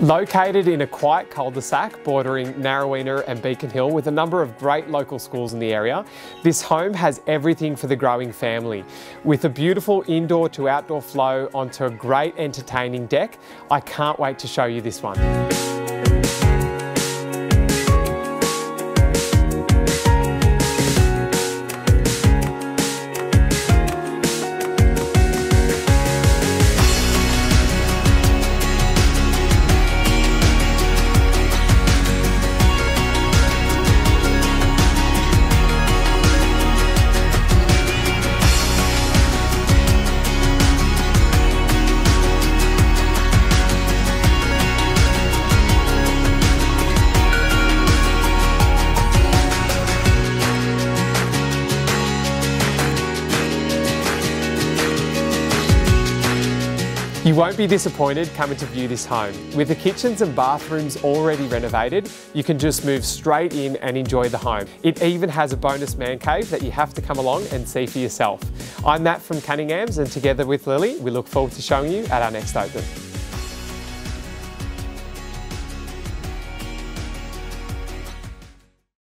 Located in a quiet cul-de-sac bordering Narraweena and Beacon Hill with a number of great local schools in the area, this home has everything for the growing family. With a beautiful indoor to outdoor flow onto a great entertaining deck, I can't wait to show you this one. You won't be disappointed coming to view this home. With the kitchens and bathrooms already renovated, you can just move straight in and enjoy the home. It even has a bonus man cave that you have to come along and see for yourself. I'm Matt from Cunninghams and together with Lily, we look forward to showing you at our next open.